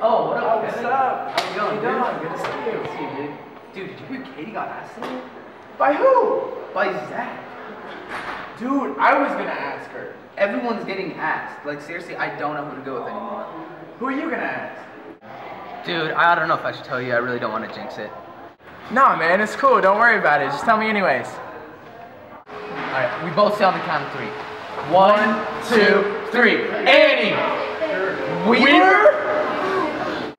Oh, what up, Oh, what's up? How's it going, How you dude? doing? Good to see you. Good to see you, dude. Dude, did you hear Katie got asked today? By who? By Zach. Dude, I was gonna ask her. Everyone's getting asked. Like, seriously, I don't know who to go with anymore. Who are you gonna ask? Dude, I don't know if I should tell you. I really don't want to jinx it. Nah, man, it's cool. Don't worry about it. Just tell me anyways. Alright, we both say on the count of three. One, two, three. Annie! Weaver?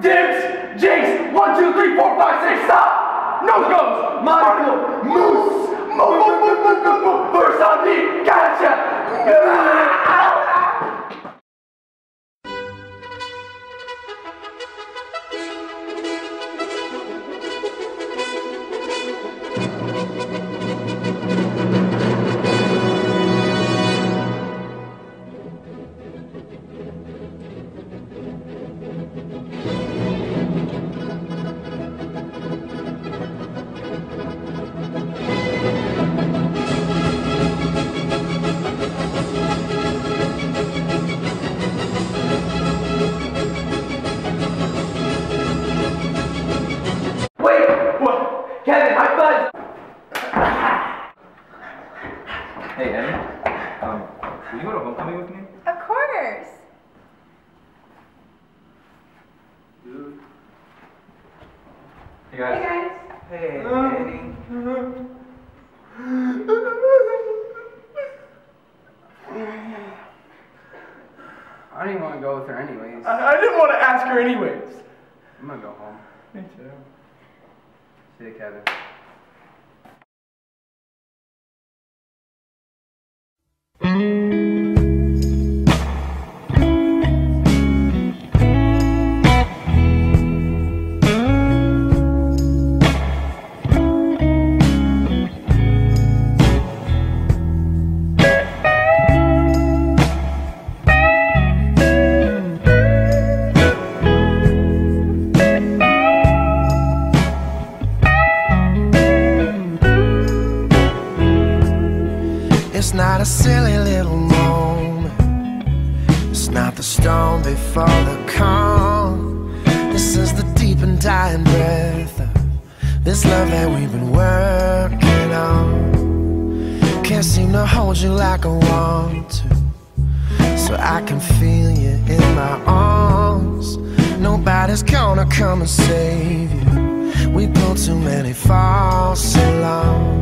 Dibs! Jinx! One, two, three, four, five, six, stop! No goes! Michael! Moose! Mo, mo, mo, Um, will you go to homecoming with me? Of course. Hey, guys. Hey guys. Hey, Annie. I didn't even want to go with her anyways. I, I didn't want to ask her anyways. I'm gonna go home. Me too. See you, Kevin. A silly little moment. It's not the storm before the calm. This is the deep and dying breath of this love that we've been working on. Can't seem to hold you like I want to. So I can feel you in my arms. Nobody's gonna come and save you. We built too many false alarms.